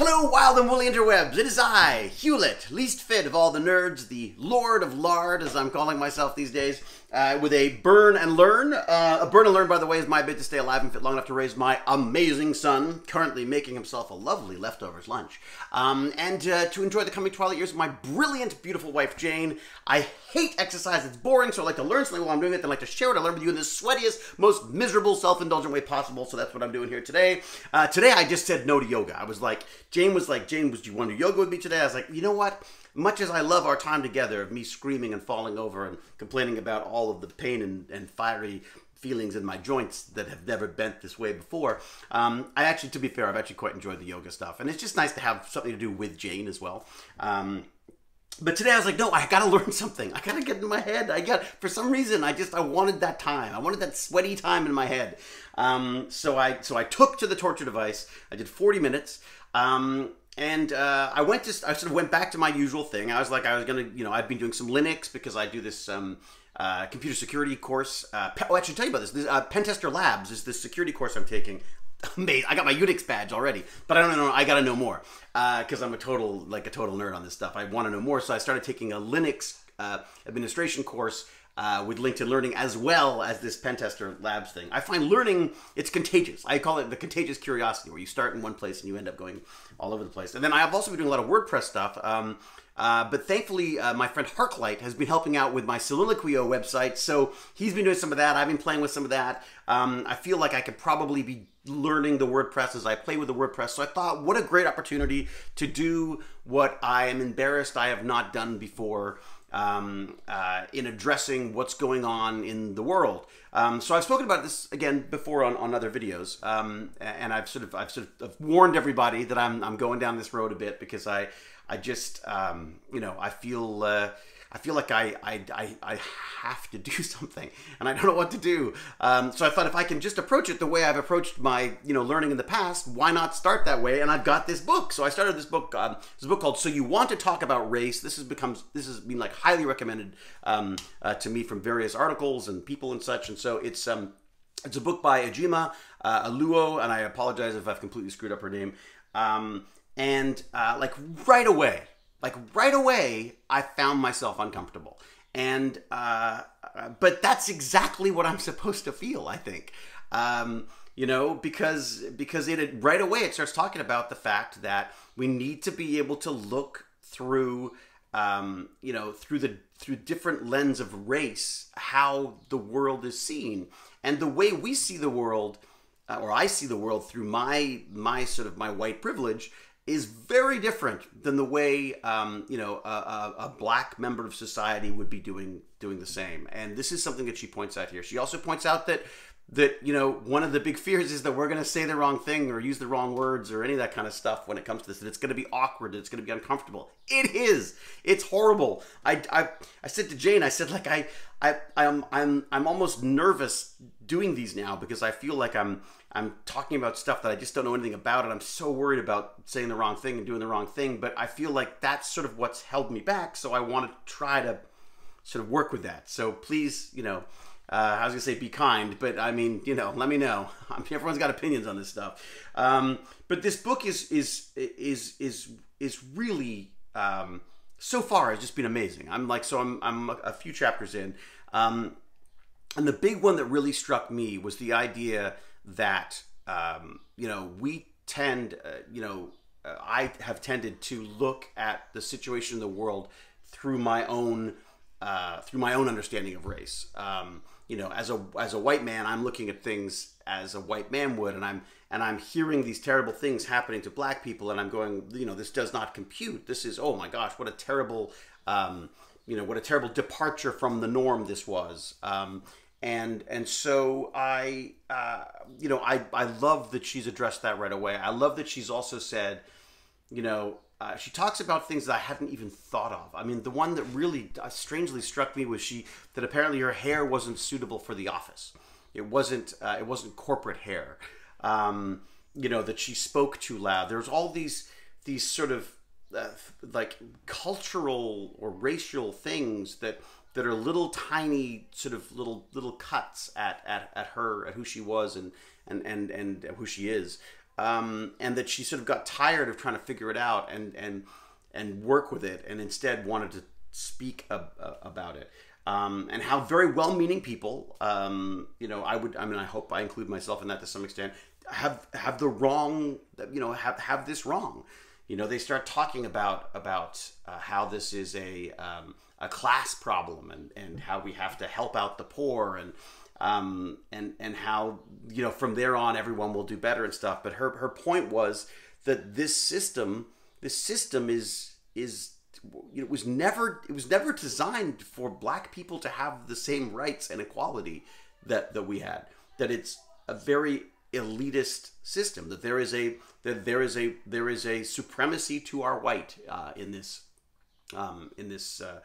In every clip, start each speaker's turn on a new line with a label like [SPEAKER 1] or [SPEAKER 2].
[SPEAKER 1] Hello, wild and woolly interwebs. It is I, Hewlett, least fit of all the nerds, the Lord of Lard, as I'm calling myself these days, uh, with a burn and learn. Uh, a burn and learn, by the way, is my bid to stay alive and fit long enough to raise my amazing son, currently making himself a lovely leftovers lunch, um, and uh, to enjoy the coming twilight years of my brilliant, beautiful wife, Jane. I hate exercise; it's boring, so I like to learn something while I'm doing it. Then I like to share what I learned with you in the sweatiest, most miserable, self-indulgent way possible. So that's what I'm doing here today. Uh, today, I just said no to yoga. I was like, Jane was like, Jane, was do you want to do yoga with me today? I was like, you know what? Much as I love our time together of me screaming and falling over and complaining about all of the pain and, and fiery feelings in my joints that have never bent this way before, um, I actually, to be fair, I've actually quite enjoyed the yoga stuff. And it's just nice to have something to do with Jane as well. Um, but today I was like, no, I gotta learn something. I gotta get in my head. I got for some reason I just I wanted that time. I wanted that sweaty time in my head. Um, so I so I took to the torture device. I did 40 minutes. Um, and uh, I went to I sort of went back to my usual thing. I was like I was gonna you know I've been doing some Linux because I do this um, uh, computer security course. Uh, oh, I should tell you about this. this uh, Pentester Labs is this security course I'm taking. I got my Unix badge already, but I don't know. I got to know more because uh, I'm a total like a total nerd on this stuff. I want to know more, so I started taking a Linux uh, administration course uh, with LinkedIn Learning as well as this Pentester Labs thing. I find learning, it's contagious. I call it the contagious curiosity, where you start in one place and you end up going all over the place. And then I've also been doing a lot of WordPress stuff. Um, uh, but thankfully, uh, my friend Harklight has been helping out with my Soliloquio website. So he's been doing some of that. I've been playing with some of that. Um, I feel like I could probably be learning the WordPress as I play with the WordPress. So I thought, what a great opportunity to do what I am embarrassed I have not done before um, uh, in addressing what's going on in the world. Um, so I've spoken about this again before on, on other videos, um, and I've sort of I've sort of warned everybody that I'm I'm going down this road a bit because I I just um, you know I feel. Uh, I feel like I, I, I, I, have to do something and I don't know what to do. Um, so I thought if I can just approach it the way I've approached my you know learning in the past, why not start that way? And I've got this book. So I started this book. Um, this book called "So You Want to Talk About Race." This has become this has been like highly recommended um, uh, to me from various articles and people and such. And so it's um it's a book by Ajima uh, Oluo, and I apologize if I've completely screwed up her name. Um, and uh, like right away like right away, I found myself uncomfortable. And, uh, but that's exactly what I'm supposed to feel, I think. Um, you know, because, because it, right away it starts talking about the fact that we need to be able to look through, um, you know, through the, through different lens of race, how the world is seen. And the way we see the world, uh, or I see the world through my, my sort of my white privilege, is very different than the way um, you know a, a, a, black member of society would be doing doing the same. And this is something that she points out here. She also points out that that you know one of the big fears is that we're going to say the wrong thing or use the wrong words or any of that kind of stuff when it comes to this. That it's going to be awkward. It's going to be uncomfortable. It is. It's horrible. I, I I said to Jane. I said like I I I'm I'm I'm almost nervous doing these now because I feel like I'm I'm talking about stuff that I just don't know anything about, and I'm so worried about saying the wrong thing and doing the wrong thing. But I feel like that's sort of what's held me back. So I want to try to sort of work with that. So please, you know, uh, I was gonna say be kind, but I mean, you know, let me know. I mean, everyone's got opinions on this stuff. Um, but this book is is is is is really um, so far has just been amazing. I'm like, so I'm I'm a few chapters in, um, and the big one that really struck me was the idea that um, you know we tend, uh, you know, uh, I have tended to look at the situation in the world through my own uh, through my own understanding of race. Um, you know, as a as a white man, I'm looking at things as a white man would, and I'm and I'm hearing these terrible things happening to black people, and I'm going, you know, this does not compute. This is, oh my gosh, what a terrible, um, you know, what a terrible departure from the norm this was. Um, and and so I uh, you know I I love that she's addressed that right away. I love that she's also said, you know, uh, she talks about things that I hadn't even thought of. I mean, the one that really uh, strangely struck me was she that apparently her hair wasn't suitable for the office. It wasn't uh, it wasn't corporate hair. Um, you know that she spoke too loud. There's all these these sort of uh, like cultural or racial things that that are little tiny sort of little little cuts at, at, at her at who she was and and and, and who she is um, and that she sort of got tired of trying to figure it out and and and work with it, and instead wanted to speak ab- about it. Um, and how very well-meaning people, um, you know, I would, I mean, I hope I include myself in that to some extent, have have the wrong, you know, have have this wrong. You know, they start talking about about uh, how this is a um, a class problem and and how we have to help out the poor and um, and and how you know from there on everyone will do better and stuff. But her her point was that this system this system is is you know, it was never it was never designed for black people to have the same rights and equality that that we had. That it's a very elitist system. That there is a that there is a there is a supremacy to our white uh, in this um, in this. Uh,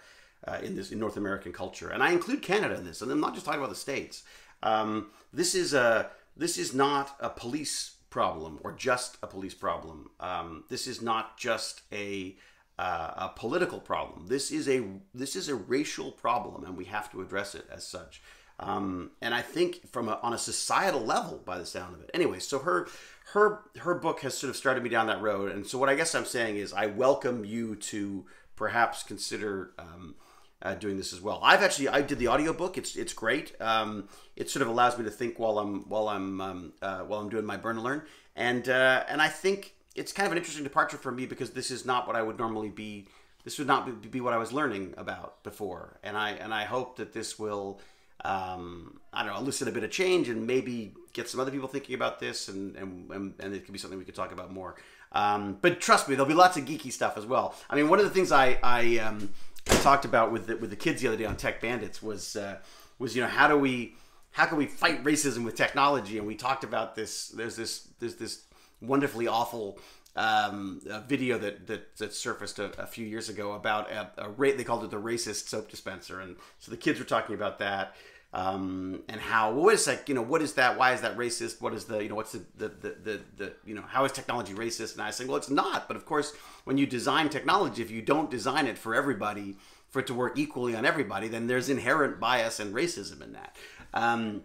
[SPEAKER 1] uh, in this in North American culture, and I include Canada in this, and I'm not just talking about the states. Um, this is a this is not a police problem or just a police problem. Um, this is not just a uh, a political problem. This is a this is a racial problem, and we have to address it as such. Um, and I think from a, on a societal level, by the sound of it. Anyway, so her her her book has sort of started me down that road, and so what I guess I'm saying is I welcome you to perhaps consider. Um, uh, doing this as well. I've actually I did the audiobook. It's it's great. Um, it sort of allows me to think while I'm while I'm um, uh, while I'm doing my burn and learn, and uh, and I think it's kind of an interesting departure for me because this is not what I would normally be. This would not be, be what I was learning about before, and I and I hope that this will. Um, I don't know, elicit a bit of change and maybe get some other people thinking about this, and and, and, and it could be something we could talk about more. Um, but trust me, there'll be lots of geeky stuff as well. I mean, one of the things I I um, I talked about with the, with the kids the other day on Tech Bandits was uh, was you know how do we how can we fight racism with technology? And we talked about this. There's this there's this wonderfully awful um, video that, that, that surfaced a, a, few years ago about a, a rate they called it the racist soap dispenser, and so the kids were talking about that. Um, and how well wait a sec you know what is that why is that racist? What is the you know what's the the, the the, the you know how is technology racist? And i say well it's not. But of course when you design technology if you don't design it for everybody for it to work equally on everybody then there's inherent bias and racism in that. Um,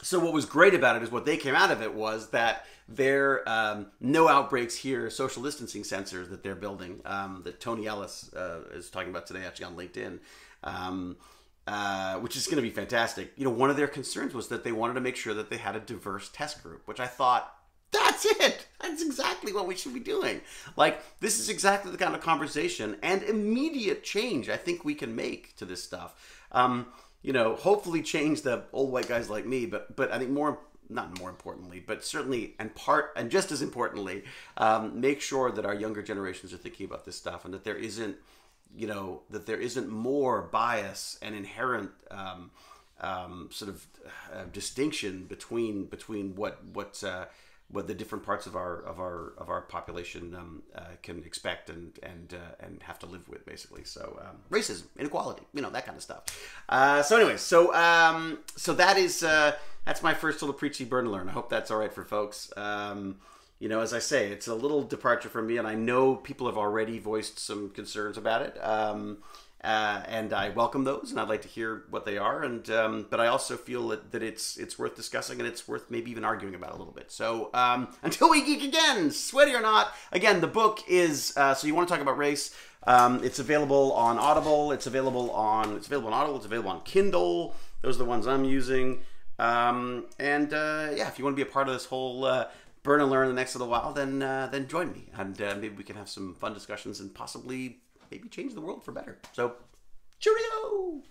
[SPEAKER 1] so what was great about it is what they came out of it was that their um, no outbreaks here social distancing sensors that they're building um, that tony ellis uh, is talking about today actually on linkedin um, uh, which is going to be fantastic. You know, one of their concerns was that they wanted to make sure that they had a diverse test group, which I thought that's it. That's exactly what we should be doing. Like, this is exactly the kind of conversation and immediate change I think we can make to this stuff. Um, you know, hopefully change the old white guys like me, but but I think more not more importantly, but certainly and part and just as importantly, um, make sure that our younger generations are thinking about this stuff and that there isn't you know that there isn't more bias and inherent um, um, sort of uh, distinction between between what what uh, what the different parts of our of our of our population um, uh, can expect and and uh, and have to live with basically. So um, racism, inequality, you know that kind of stuff. Uh, so anyway, so um, so that is uh, that's my first little preachy burn learn. I hope that's all right for folks. You know, as I say, it's a little departure from me, and I know people have already voiced some concerns about it. Um, uh, and I welcome those, and I'd like to hear what they are. And um, but I also feel that, that it's it's worth discussing, and it's worth maybe even arguing about a little bit. So um, until we geek again, sweaty or not, again the book is. Uh, so you want to talk about race? Um, it's available on Audible. It's available on it's available on Audible. It's available on Kindle. Those are the ones I'm using. Um, and uh, yeah, if you want to be a part of this whole uh, burn and learn the next little while, then uh, then join me, and uh, maybe we can have some fun discussions and possibly maybe change the world for better. So, cheerio!